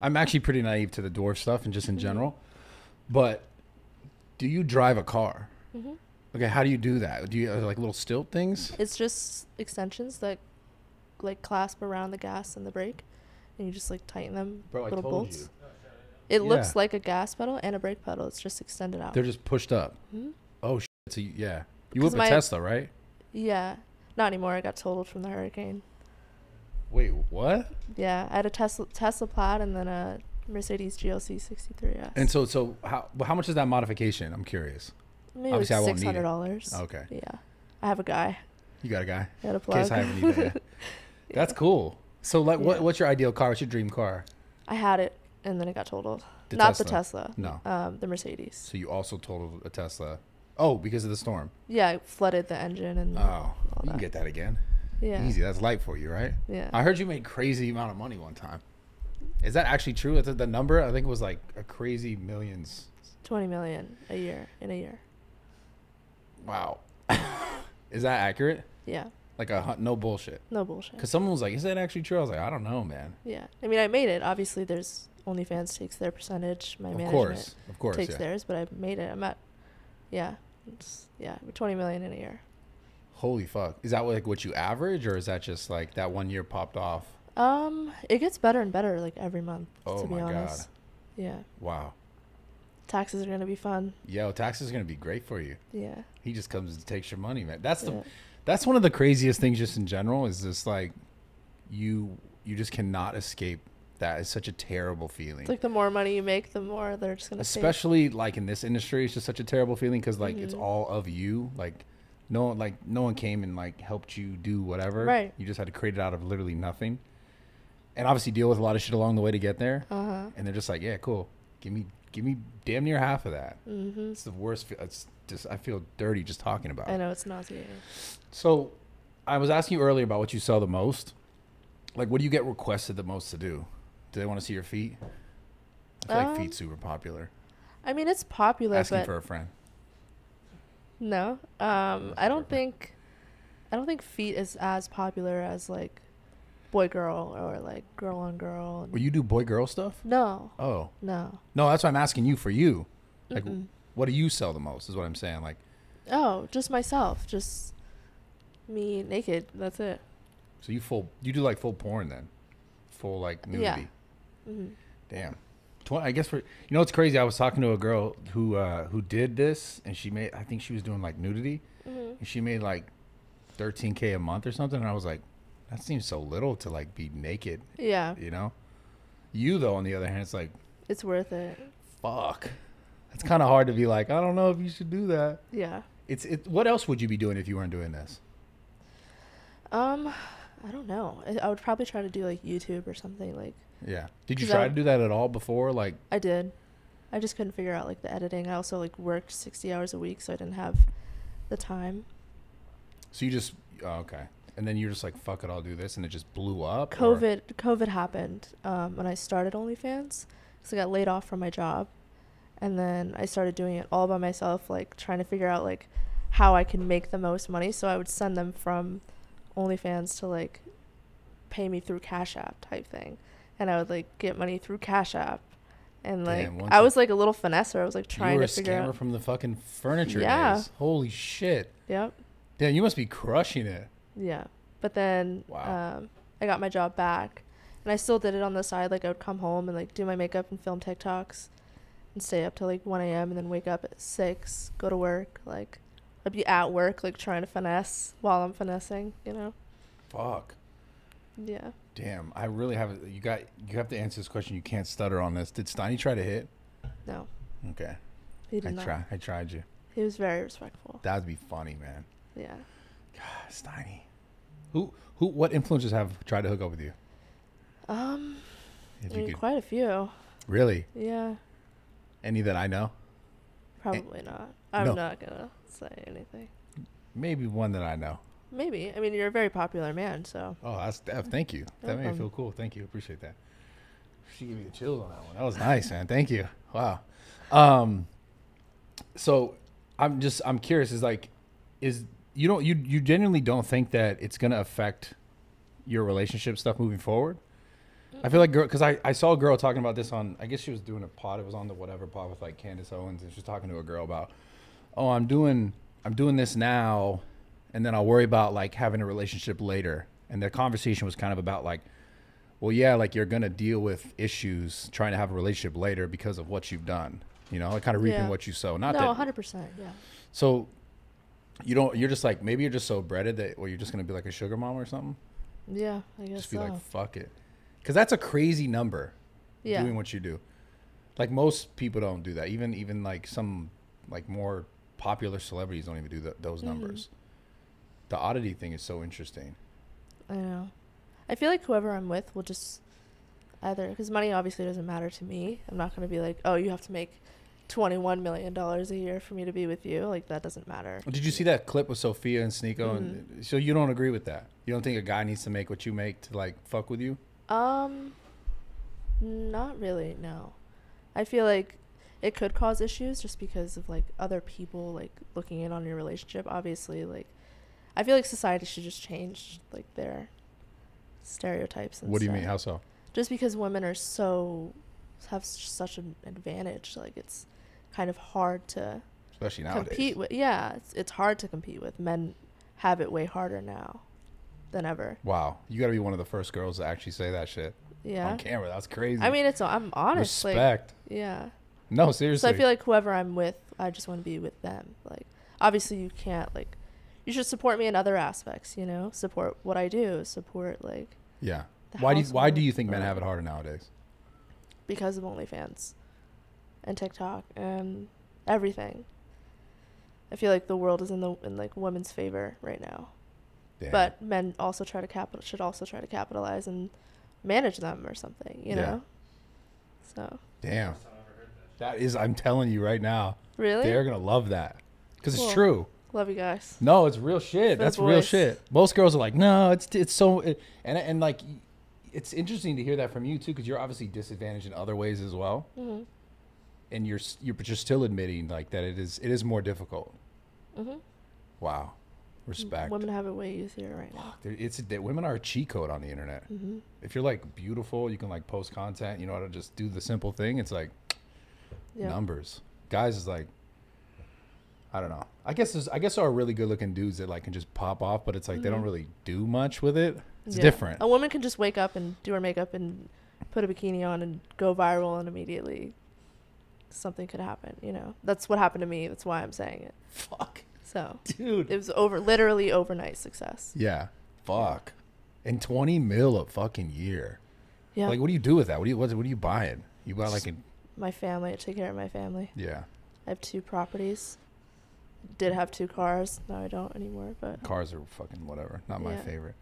I'm actually pretty naive to the dwarf stuff and just in Mhm. general. But do you drive a car? hmm Okay, how do you do that? Do you like little stilt things? It's just extensions that like clasp around the gas and the brake, and you just like tighten them. Bro, I little told bolts. you. It Yeah. looks like a gas pedal and a brake pedal. It's just extended out. They're just pushed up. Mhm. Oh shit. So yeah. You whip a my- Tesla, right? Yeah, not anymore. I got totaled from the hurricane. Wait, what? Yeah, I had a Tesla Tesla Plaid and then a Mercedes GLC 63s. And so so how how much is that modification? I'm curious. maybe obviously I won't need it. dollars. Okay. Yeah, I have a guy. You got a guy. I got a In plug. case I it. That's cool. So like what Yeah. what's your ideal car? What's your dream car? I had it and then it got totaled. The Not Tesla. the Tesla. No. Um, the Mercedes. So you also totaled a Tesla. Oh, because of the storm. Yeah, it flooded the engine and Oh, you can get that again. Yeah. Easy. That's light for you, right? Yeah. I heard you made crazy amount of money one time. Is that actually true? Is it the number? I think it was like a crazy millions. Twenty million a year in a year. Wow. Is that accurate? Yeah. Like a no bullshit. No bullshit. Because someone was like, "Is that actually true?" I was like, "I don't know, man." Yeah. I mean, I made it. Obviously, there's OnlyFans takes their percentage. My of management course, of course, takes yeah. theirs, but I made it. I'm at, yeah, it's, yeah, twenty million in a year. Holy fuck! Is that like what you average, or is that just like that one year popped off? Um, it gets better and better like every month. Oh to be my God. honest. Yeah. Wow. Taxes are gonna be fun. Yo, taxes are gonna be great for you. Yeah. He just comes and takes your money, man. That's the yeah. that's one of the craziest things just in general is just like you you just cannot escape that is such a terrible feeling It's like the more money you make, the more they're just gonna. especially like in this industry it's just such a terrible feeling because like it's Mhm. all of you like no one like no one came and like helped you do whatever Right. you just had to create it out of literally nothing and obviously deal with a lot of shit along the way to get there Uh huh. and they're just like yeah cool give me give me damn near half of that Mm-hmm. it's the worst it's just i feel dirty just talking about it I know it's nauseating. so I was asking you earlier about what you sell the most. Like, what do you get requested the most to do? Do they want to see your feet? I feel like Um, feet super popular. I mean, it's popular, Asking for a friend. No. Um, I don't think, I don't think feet is as popular as like, boy girl or like girl on girl. and- Well, you do boy girl stuff? no, Oh no. no, that's why I'm asking you for you. Like, Mm-mm. what do you sell the most? Is what I'm saying. Like, Oh, just myself, just me naked. That's it. so you full you do like full porn then, full like nudity. Yeah. hmm Damn. Tw- I guess for you know it's crazy. I was talking to a girl who uh who did this, and she made I think she was doing like nudity, hmm and she made like 13k a month or something. And I was like, that seems so little to like be naked, Yeah, you know. You though, on the other hand, it's like it's worth it. fuck. It's kind of hard to be like, I don't know if you should do that. Yeah. It's it. What else would you be doing if you weren't doing this? Um, I don't know. I, I would probably try to do like YouTube or something. Like Yeah. Did you 'Cause I try to do that at all before? Like, I did. I just couldn't figure out like the editing. I also like worked sixty hours a week, so I didn't have the time. so you just oh, okay, and then you're just like, fuck it, I'll do this, and it just blew up. or- COVID COVID happened um, when I started OnlyFans because I got laid off from my job, and then I started doing it all by myself, like trying to figure out like how I can make the most money. So I would send them from OnlyFans to like pay me through Cash App type thing, and I would like get money through Cash App, and like Damn, I was like a little finesser. I was like trying you were to a figure scammer out. from the fucking furniture Yeah. days. Holy shit. Yep. Damn, you must be crushing it. Yeah. But then Wow. um, I got my job back. And I still did it on the side. Like I would come home and like do my makeup and film TikToks and stay up till like 1 a.m. and then wake up at 6, go to work. Like I'd be at work like trying to finesse while I'm finessing, you know? Fuck. Yeah. Damn, I really have you got you have to answer this question. You can't stutter on this. Did Steiny try to hit? No. Okay. He did I not. try I tried you. He was very respectful. That'd be funny, man. Yeah. God, Steiny. Who who what influencers have tried to hook up with you? Um, If I you could quite a few. really Yeah. any that I know? Probably not. I'm no. not gonna say anything. Maybe one that I know. Maybe. I mean, you're a very popular man, so Oh, that's that, thank you. No That made me feel cool. Thank you. Appreciate that. She gave me the chills on that one. That was nice, man. Thank you. Wow. Um so I'm just I'm curious is like is you don't you you genuinely don't think that it's going to affect your relationship stuff moving forward? I feel like girl because I, I saw a girl talking about this on I guess she was doing a pod. It was on the whatever pod with like Candace Owens, and she was talking to a girl about, oh, I'm doing I'm doing this now, and then I'll worry about like having a relationship later. And the conversation was kind of about like, well, yeah, like you're gonna deal with issues trying to have a relationship later because of what you've done. You know, like kind of reaping Yeah. what you sow. Not no, that hundred percent. Yeah. so. You don't. You're just like maybe you're just so breaded that, or you're just gonna be like a sugar mom or something. Yeah, I guess Just be so. like, fuck it, because that's a crazy number. yeah. doing what you do. Like most people don't do that. Even even like some like more popular celebrities don't even do th- those Mhm. numbers. The oddity thing is so interesting. I know. I feel like whoever I'm with will just either because money obviously doesn't matter to me. I'm not gonna be like, oh, you have to make twenty one million dollars a year for me to be with you. Like that doesn't matter. Did you see that clip with Sophia and Sneako? Mm-hmm. so you don't agree with that? You don't think a guy needs to make what you make to like fuck with you? Um, not really. No, I feel like it could cause issues just because of like other people like looking in on your relationship. Obviously, like I feel like society should just change like their stereotypes. And What do you mean? How so? just because women are so have such an advantage like it's kind of hard to Especially nowadays. compete with yeah it's, it's hard to compete with men have it way harder now than ever Wow, you got to be one of the first girls to actually say that shit yeah on camera. That's crazy. i mean it's i'm honest like respect. yeah no, seriously. so i feel like whoever i'm with i just want to be with them like obviously you can't like you should support me in other aspects you know support what i do support like yeah. Why do you, why do you think men have it harder nowadays? because of OnlyFans and TikTok and everything. I feel like the world is in the in like women's favor right now, Damn. but men also try to capital should also try to capitalize and manage them or something, you Yeah. know. So damn, that is. I'm telling you right now. really, They're gonna love that because Cool. it's true. love you guys. No, it's real shit. That's real shit. Most girls are like, no, it's it's so, it, and and like, it's interesting to hear that from you too, because you're obviously disadvantaged in other ways as well, Mhm. and you're you're but you're still admitting like that it is it is more difficult. Mhm. Wow, respect. Women have it way easier right now. It's a, women are a cheat code on the internet. Mhm. If you're like beautiful, you can like post content. You know how to just do the simple thing. It's like Yeah. numbers. Guys is like, I don't know. I guess there's, I guess there are really good looking dudes that like can just pop off, but it's like they don't Mhm. really do much with it. It's Yeah. different. A woman can just wake up and do her makeup and put a bikini on and go viral and immediately something could happen, you know. That's what happened to me. That's why I'm saying it. Fuck, So, dude. it was over literally overnight success. Yeah. Fuck. And twenty mil a fucking year. Yeah. Like, what do you do with that? What do you what, what are you buying? You buy like a my family, I take care of my family. yeah. I have two properties. Did have two cars. Now I don't anymore, but Cars are fucking whatever. Not my Yeah. favorite.